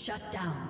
Shut down.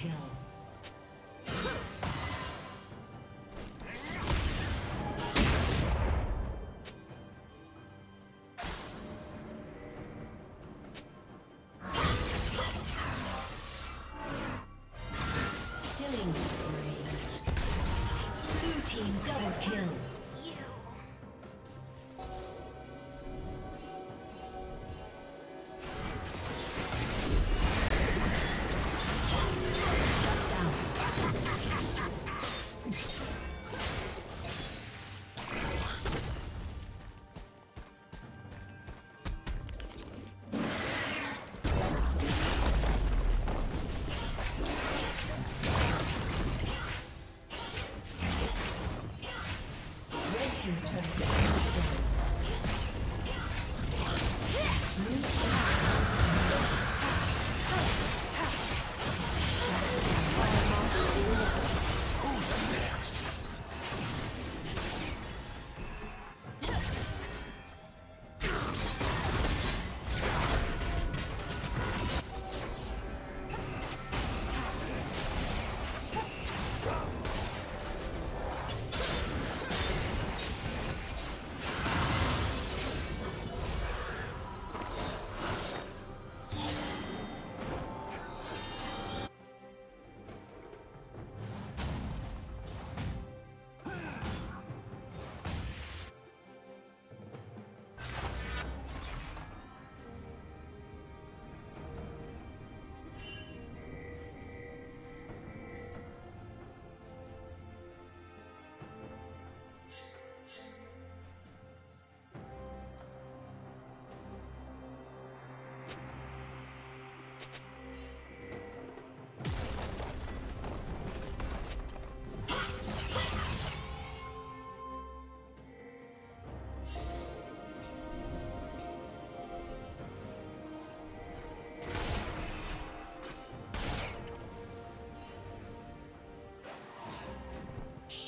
Kill.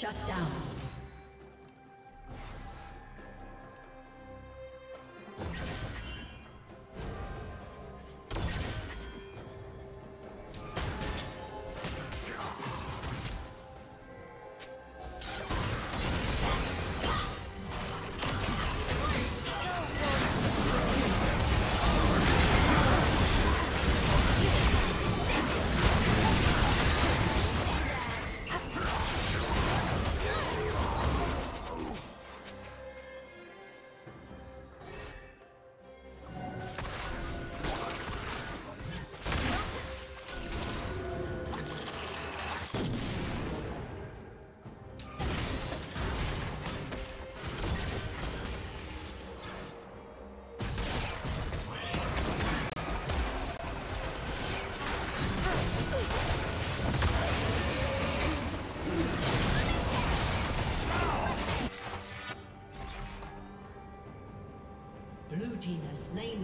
Shut down.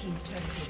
Team's turret